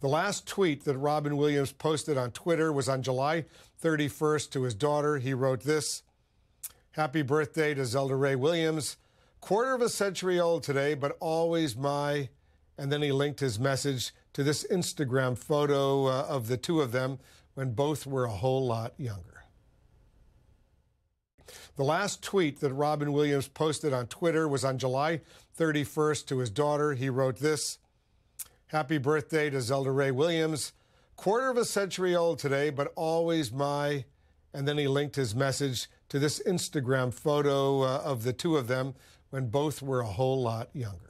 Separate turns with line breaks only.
The last tweet that Robin Williams posted on Twitter was on July 31st to his daughter. He wrote this Happy birthday to Zelda Rae Williams. Quarter of a century old today, but always my. And then he linked his message to this Instagram photo uh, of the two of them when both were a whole lot younger. The last tweet that Robin Williams posted on Twitter was on July 31st to his daughter. He wrote this Happy birthday to Zelda Rae Williams. Quarter of a century old today, but always my. And then he linked his message to this Instagram photo uh, of the two of them when both were a whole lot younger.